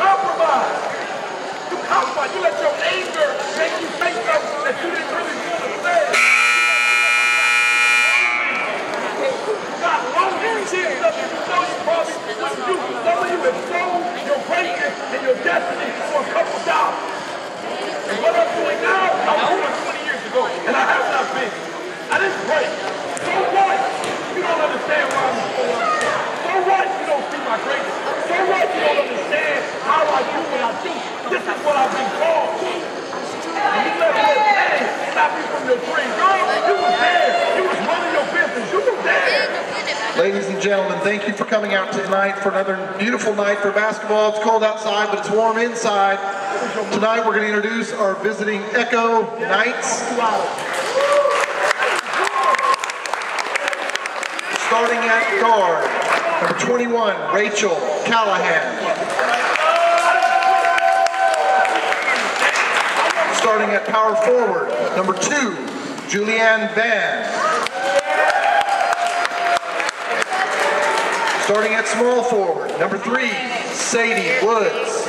compromise. You compromise. You let your anger make you say something that you didn't really want to say. Got lonely you know you probably wouldn't do. Some of you have sold your greatness and your destiny for a couple dollars. And what I'm doing now, I was doing 20 years ago, and I have not been. I didn't pray. So what? You don't understand why I'm so. So what? You don't see my greatness. So what? You don't understand Ladies and gentlemen, thank you for coming out tonight for another beautiful night for basketball. It's cold outside, but it's warm inside. Tonight we're going to introduce our visiting Echo Knights. Starting at guard, number 21, Rachel Callahan. Starting at power forward, number two, Julianne Van. Starting at small forward, number three, Sadie Woods.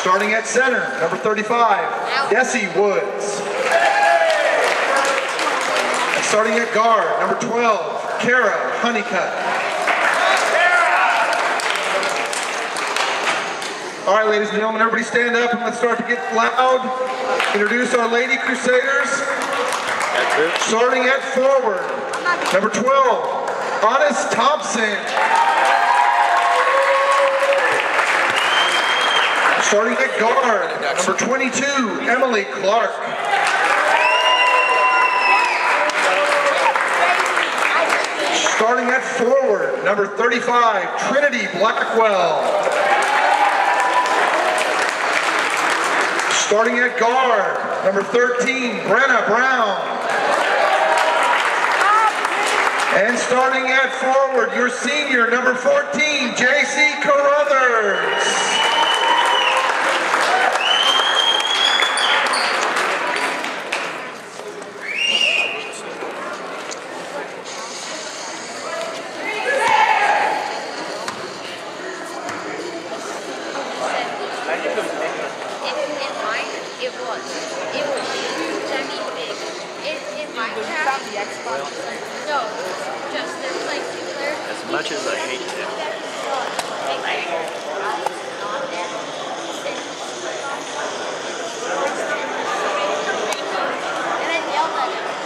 Starting at center, number 35, Desi Woods. And starting at guard, number 12, Kara Honeycutt. All right, ladies and gentlemen, everybody stand up and let's start to get loud. Introduce our Lady Crusaders. Starting at forward, number 12, Honest Thompson. Starting at guard, number 22, Emily Clark. Starting at forward, number 35, Trinity Blackwell. Starting at guard, number 13, Brenna Brown. And starting at forward, your senior, number 14, JC Carruthers. In, in mine, it was. It was huge. I mean, big. In, in Minecraft, no, just there's like two players. As much as I hate to. And I yelled at him.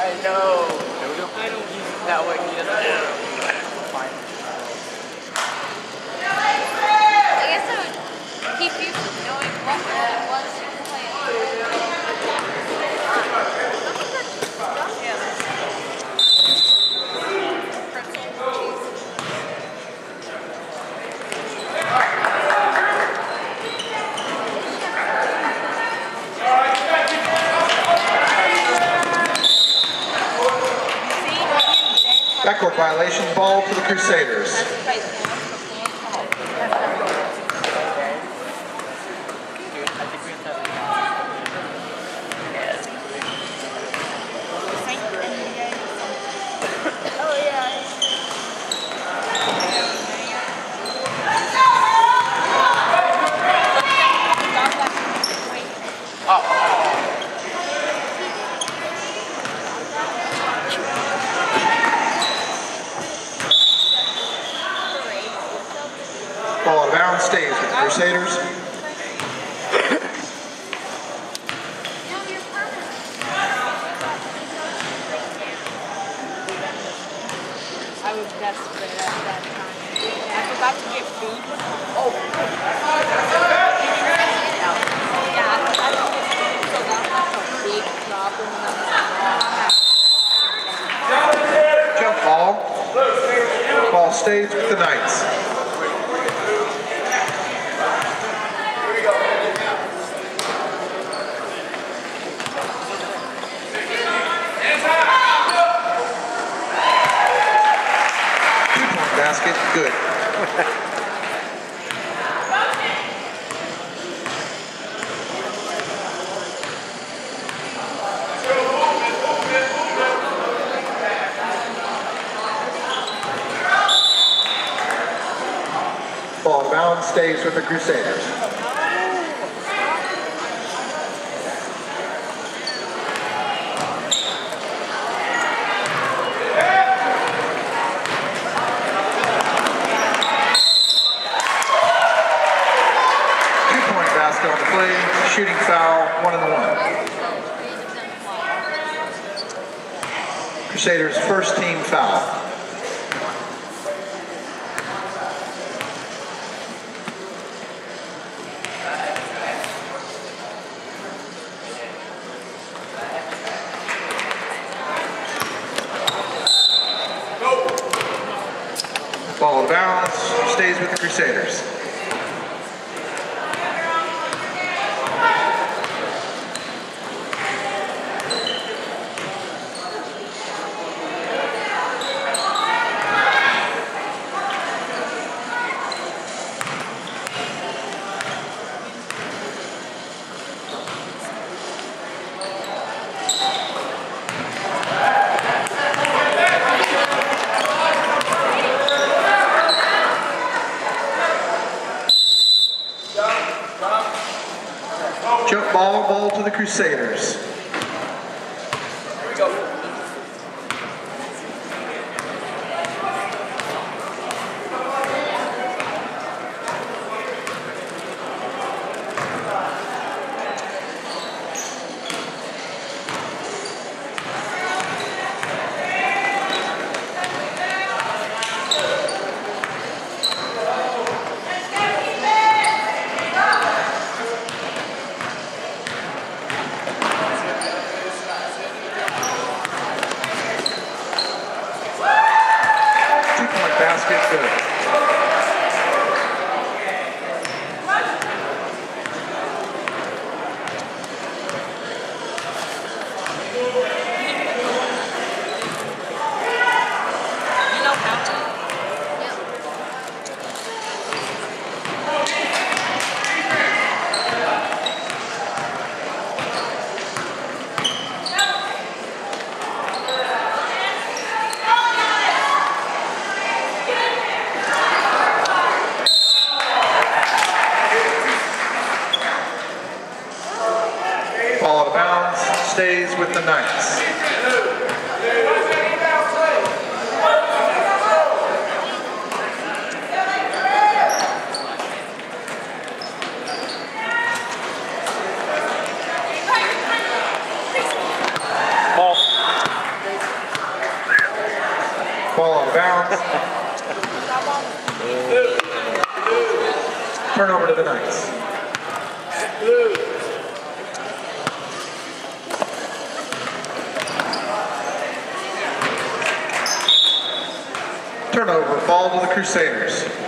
I know. I don't use it that way. He doesn't know. I guess I would keep you from knowing what it was you were playing. Violation, ball to the Crusaders. shooting foul, one and one. Crusaders' first team foul. say turn over to the Knights. Turnover, ball to the Crusaders.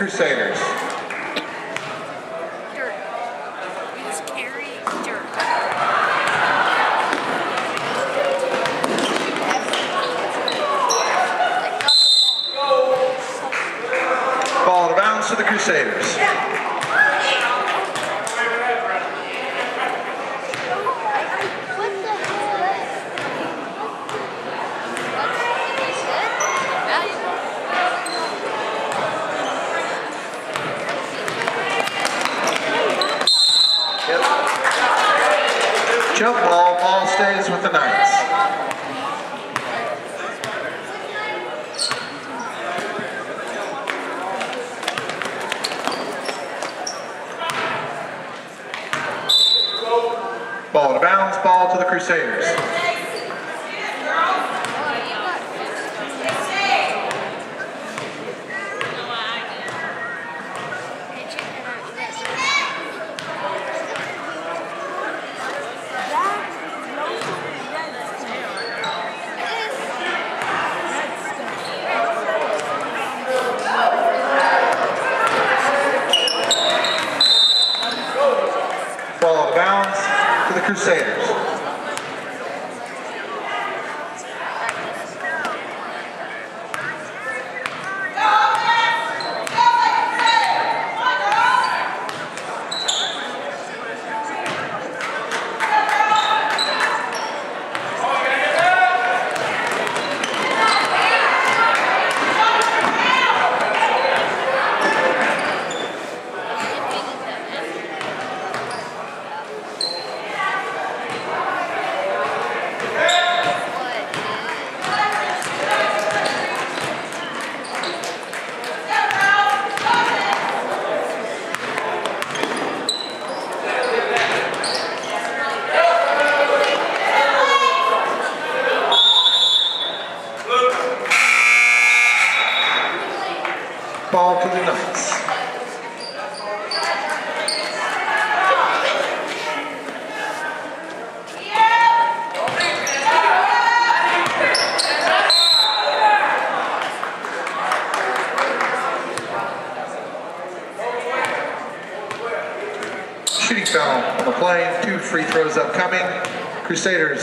Crusaders. Crusaders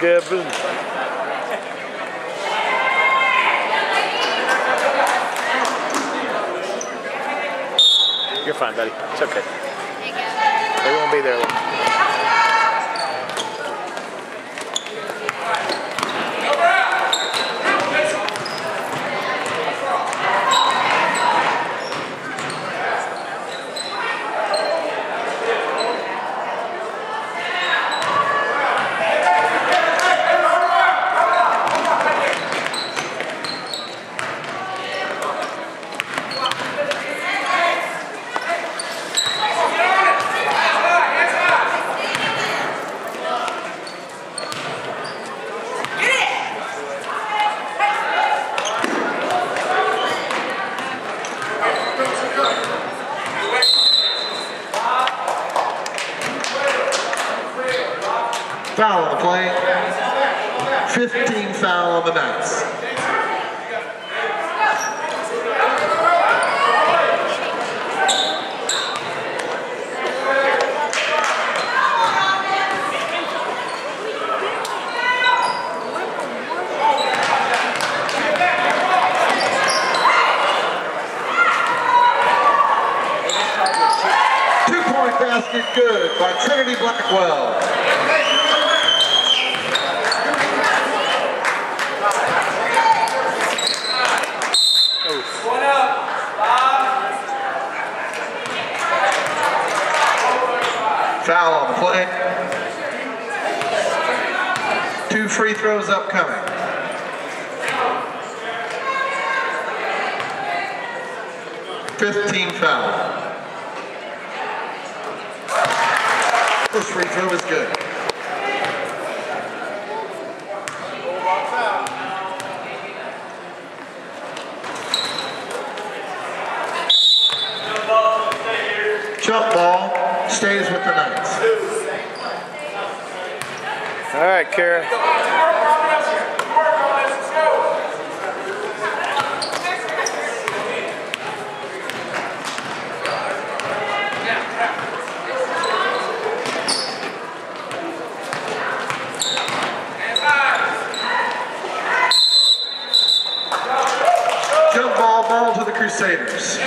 that Gibbons. You're fine, buddy. It's okay. They won't be there long. All right, Kara. Jump ball, ball to the Crusaders.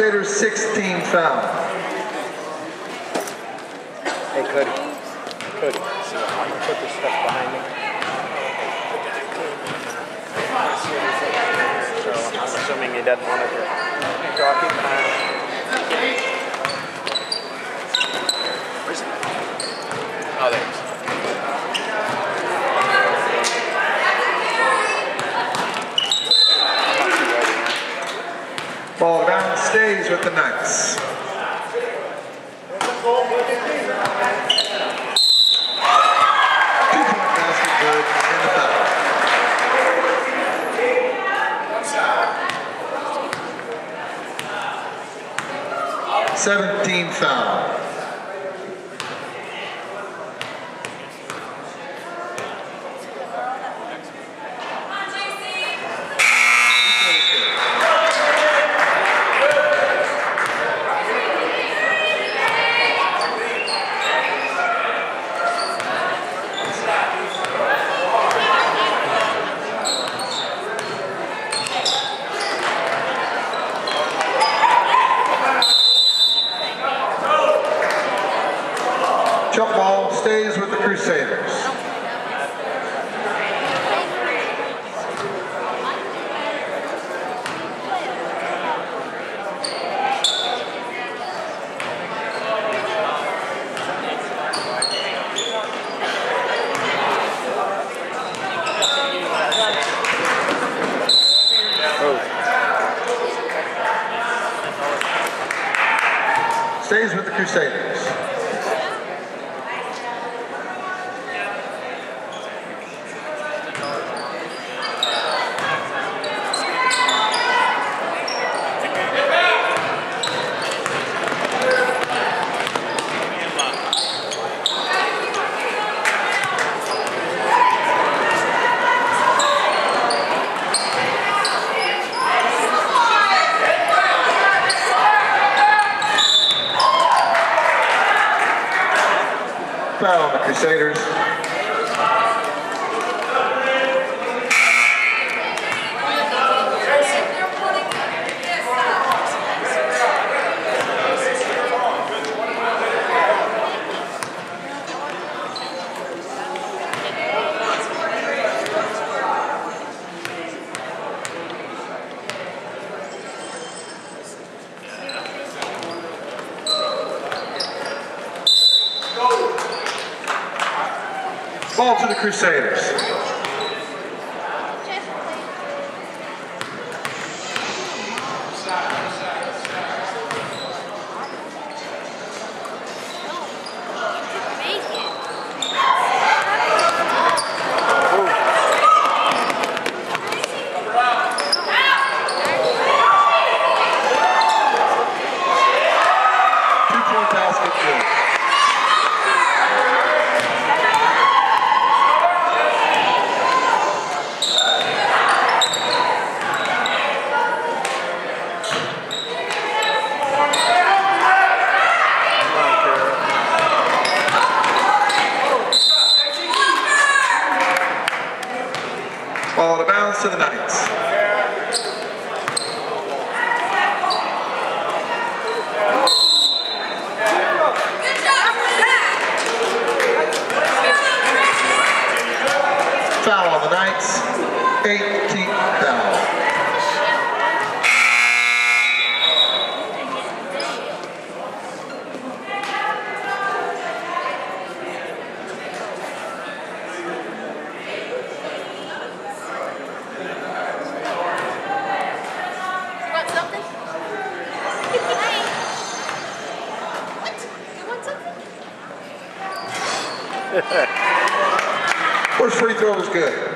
Crusaders 16 foul. Hey, Cody. Cody, see, I'm gonna put this stuff behind me. So I'm assuming he doesn't want to talk him. Where's it? Oh, there it is. I'm not too ready, man. Ball down stays with the Knights. Two-point basket good and the foul. Seventeen foul. Jump ball stays with the Crusaders. Crusade. It was good.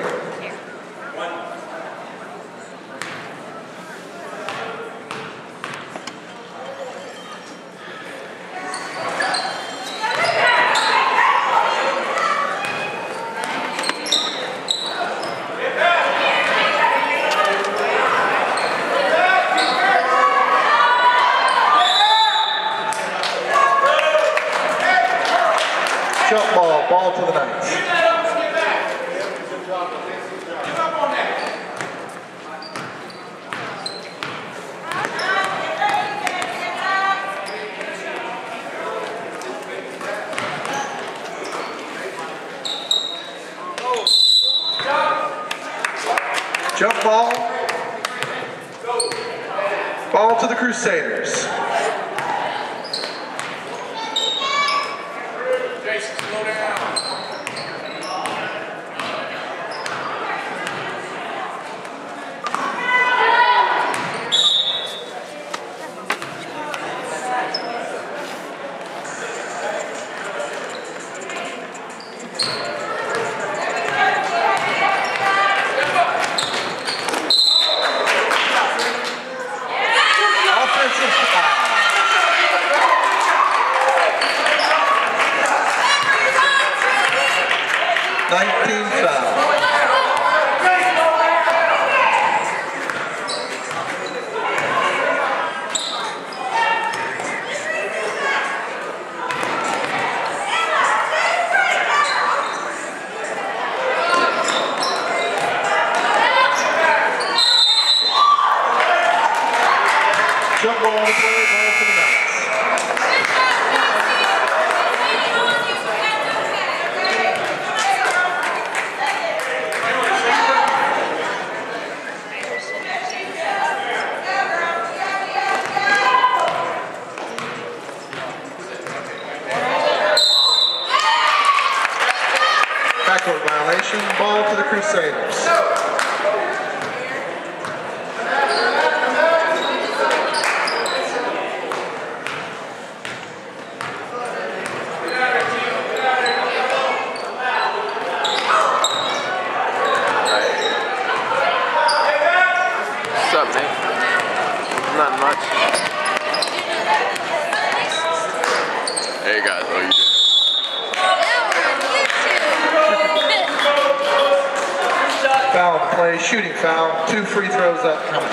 two free throws upcoming.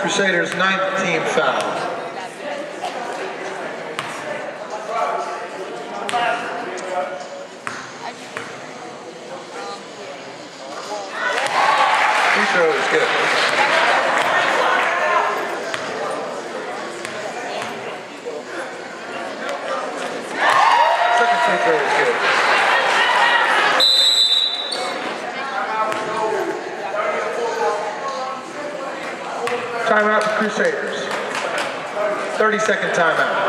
Crusaders, ninth team foul. Timeout.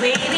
Shot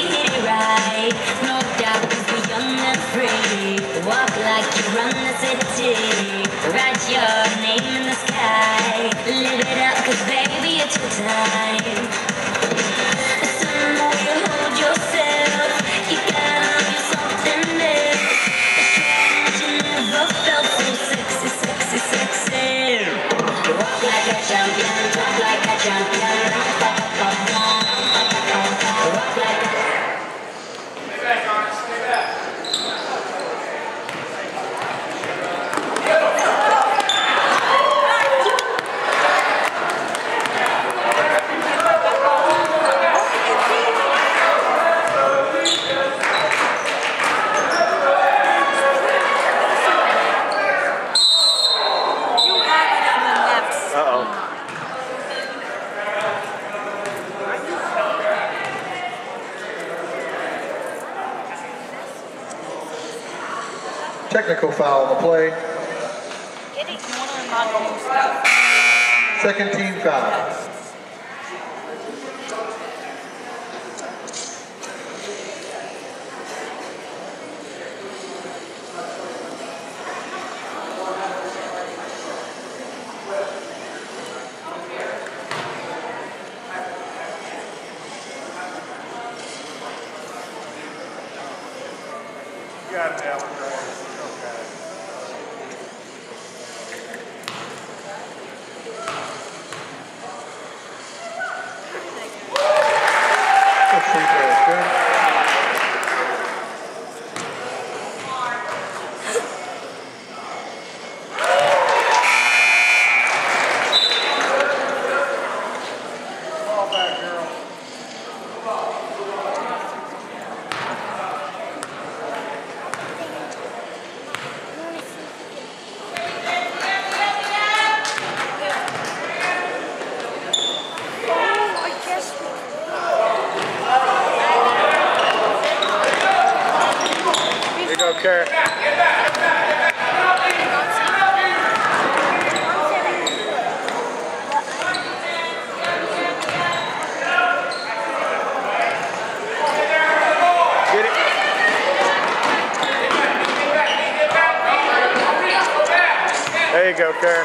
There you go, Kerr.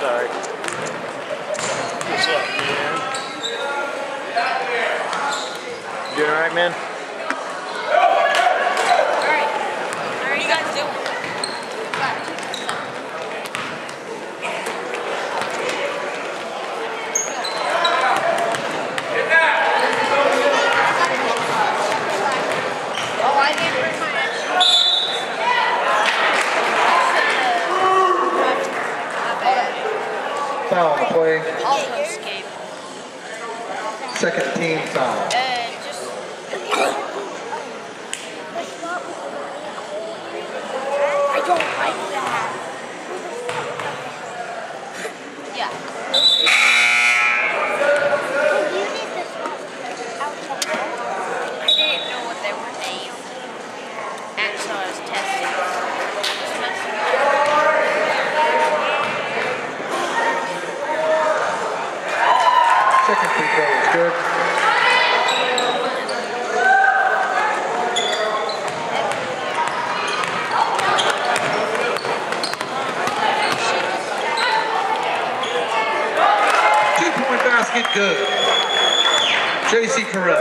Sorry. What's up, man? You doing alright, man? second team foul. Tracy Correll.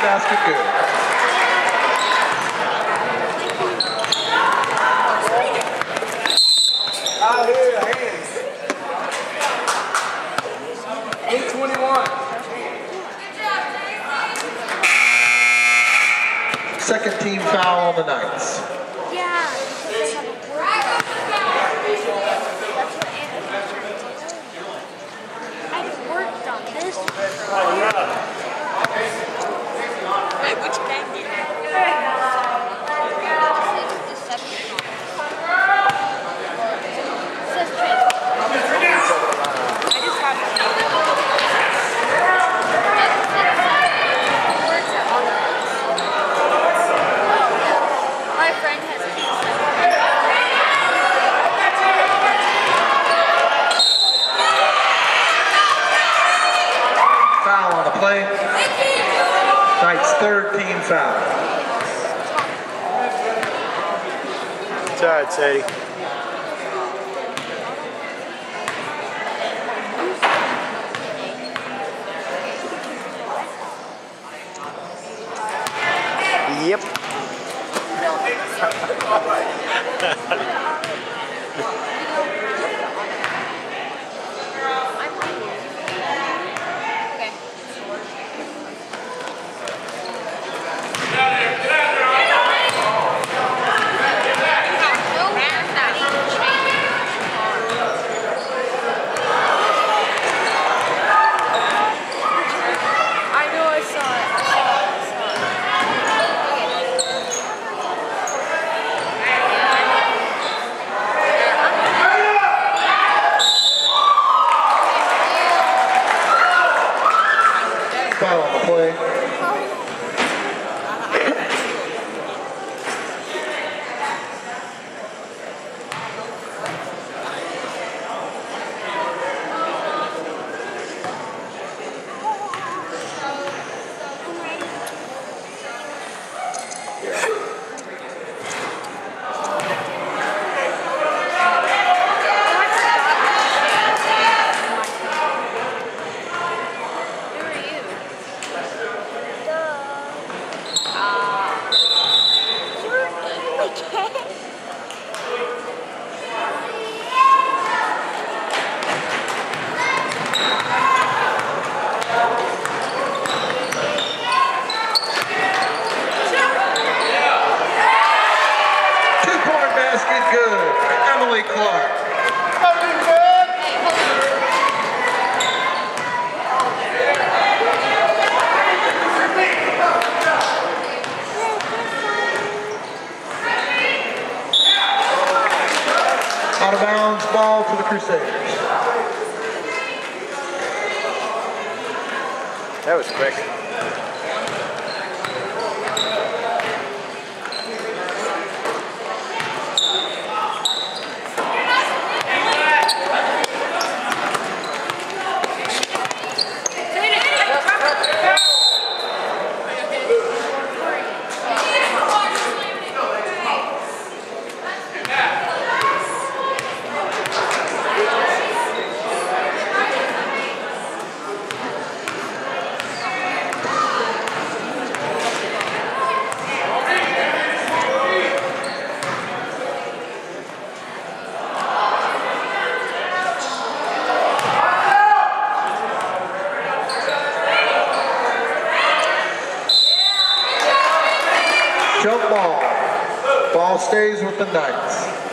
basket good. foul on the Knights. Say ball. Ball stays with the Knights.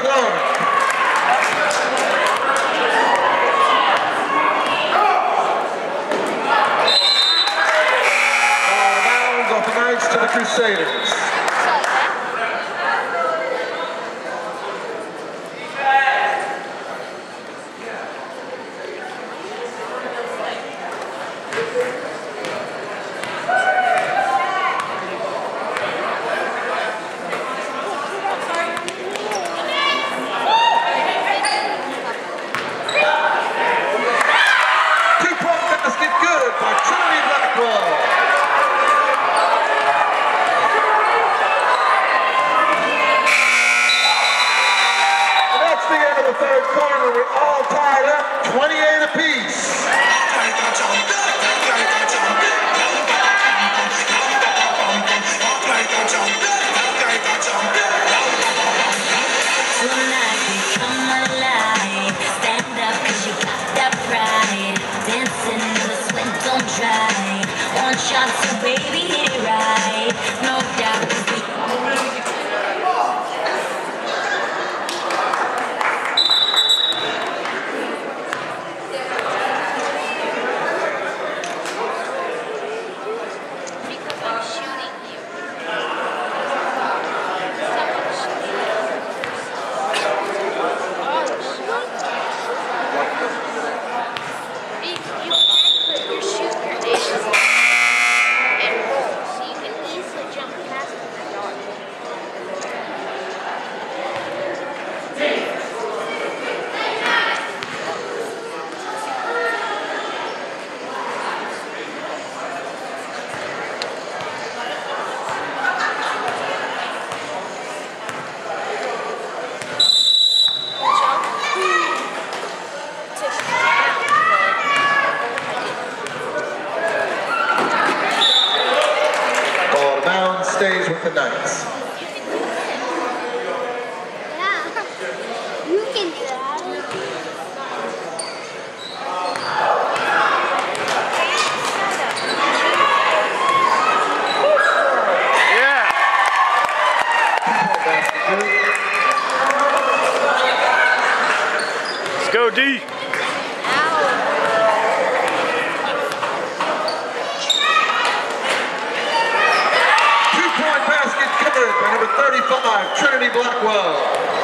Emily 35, Trinity Blackwell.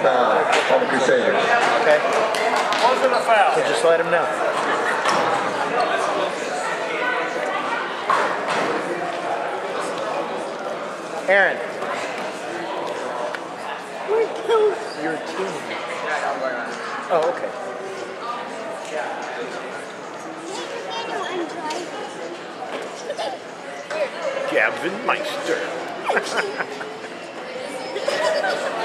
Foul on the Crusaders. Okay? Wasn't a foul. So just let him know. Aaron. You're a team. Oh, okay. Gavin Meister.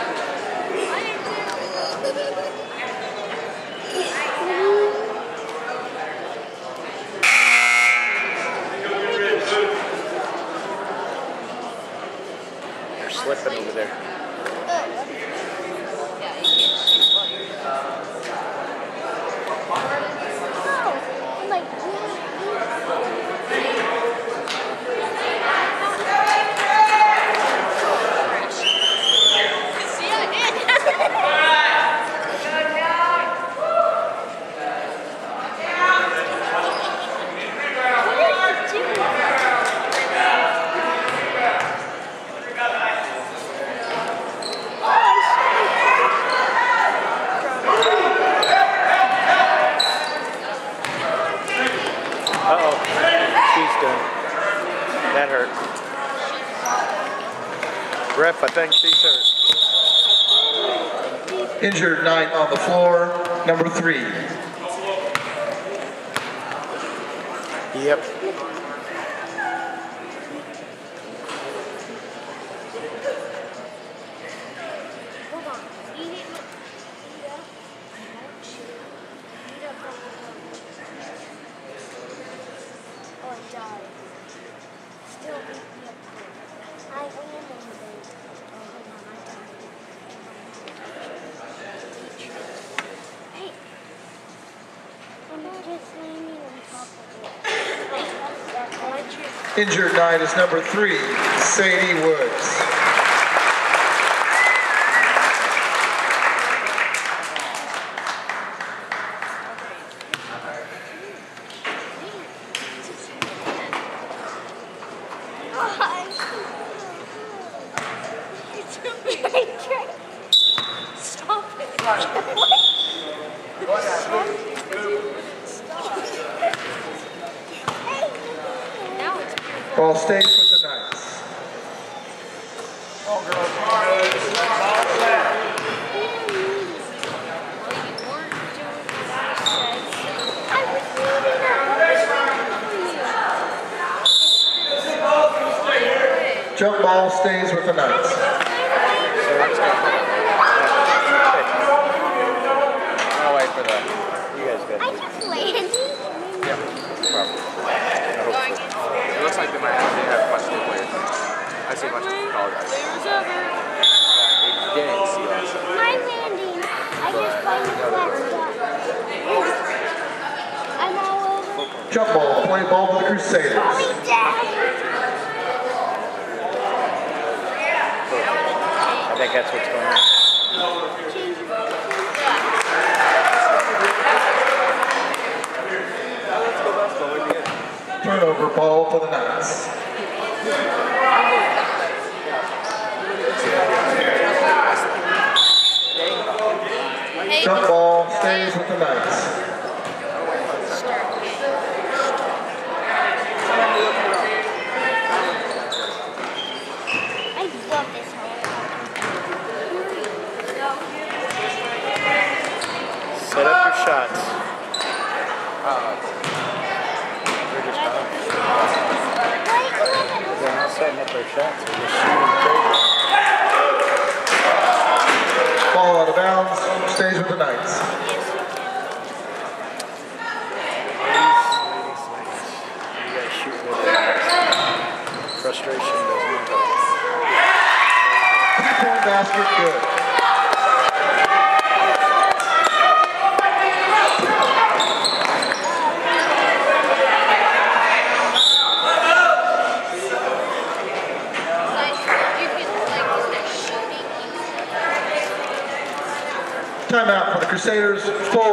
Slipping over there. Ref, I think. Injured nine on the floor, number three. Yep. Still beat me up. I am in the bed. Oh, hold on, I got it. Hey. I'm just leaning on top of it. Injured nine is number three, Sadie Woods. Stop it. Now it's Ball stays with the Knights. Jump ball stays with the Knights. I'll wait for the. You guys got I it. just landed. Yeah, probably. It looks like they might have, they have a bunch of new players. I see a bunch of college guys. They didn't see us. My landing. I just found the flat. I'm all over. Jump ball, play ball to the Crusaders. Think that's what's going on. Turnover ball for the Knights. Jump ball stays with the Knights. shots. They're not setting up their shots. They're just shooting. Ball out of bounds. Stays with the Knights. frustration doesn't Three-point basket, good. Crusaders forward.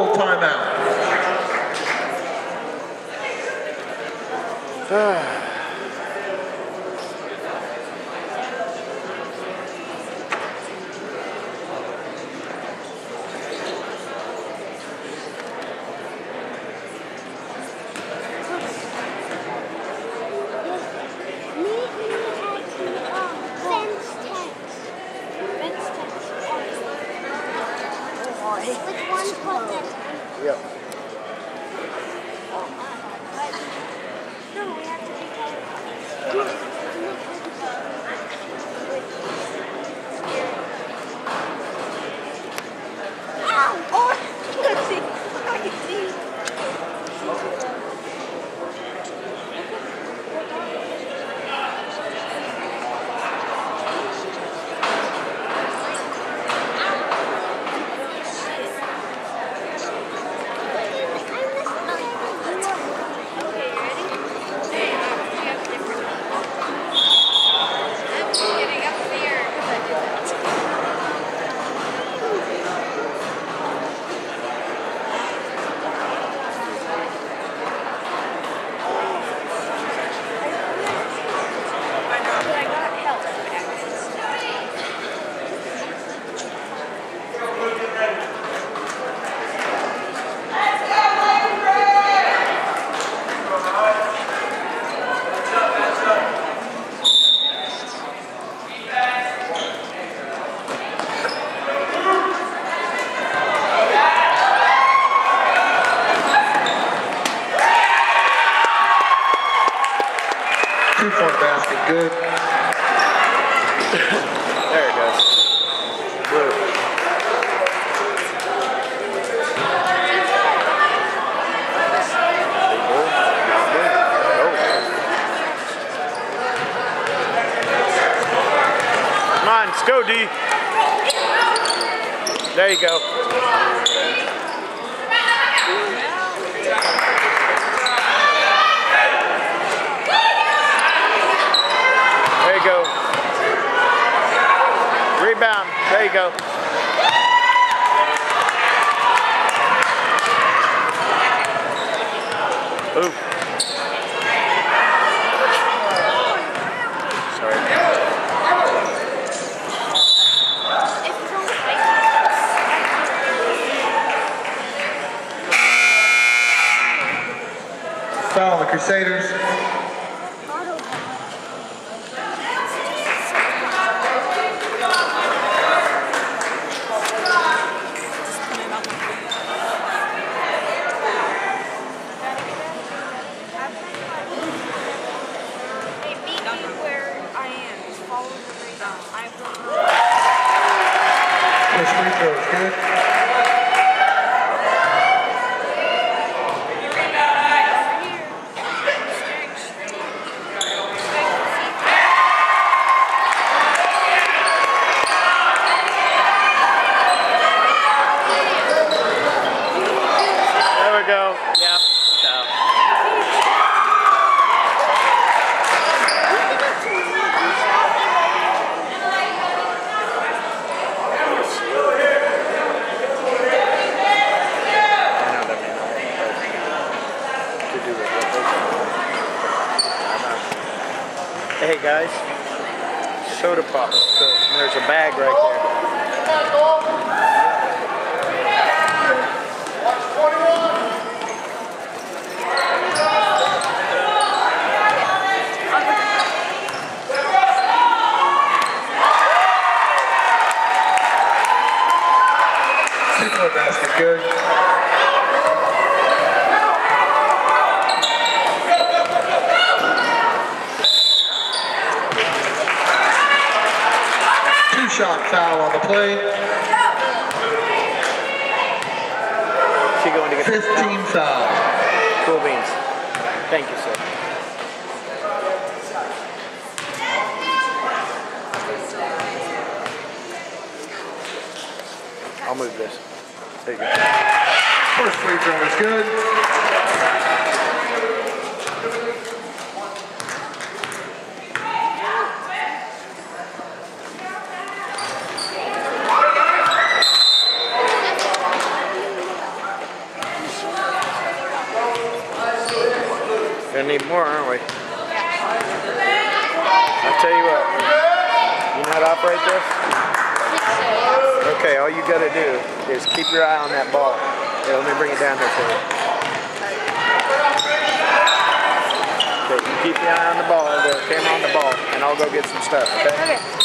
した。Okay. okay.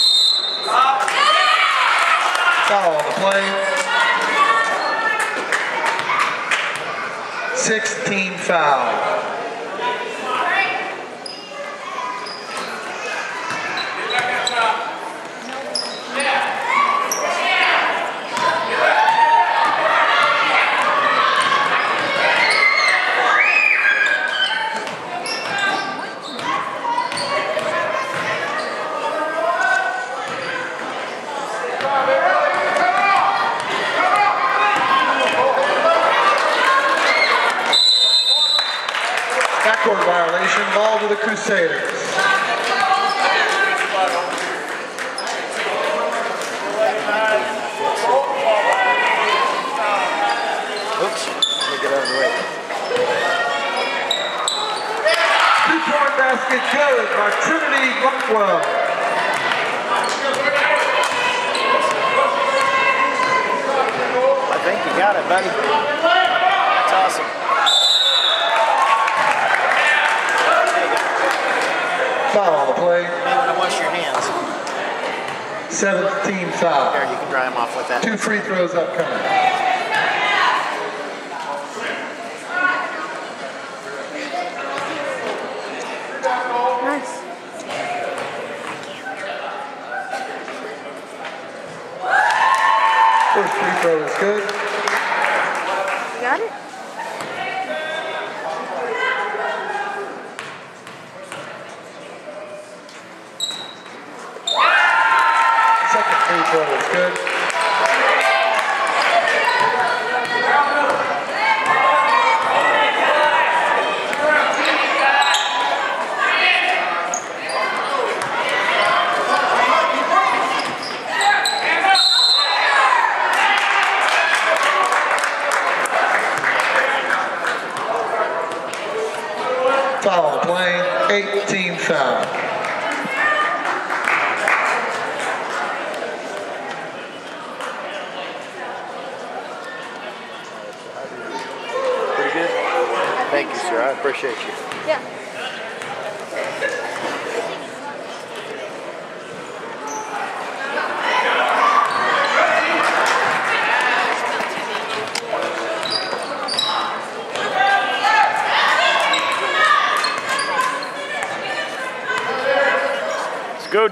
basket good by Trinity Blackwell. I think you got it, buddy. That's awesome. Foul on the play. Maybe wash your hands. 17 foul. There, you can dry them off with that. Two free throws upcoming.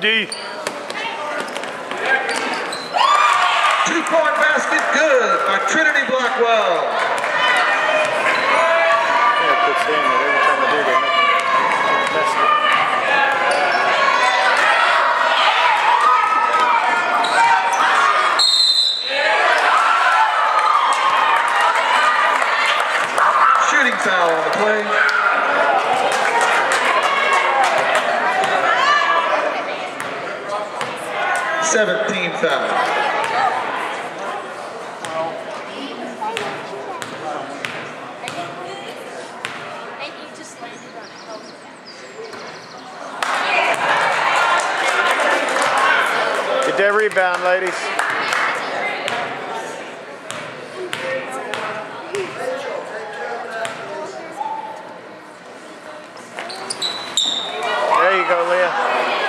D. go, Leah.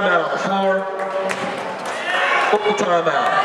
Timeout floor. Full timeout.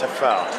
That's a foul.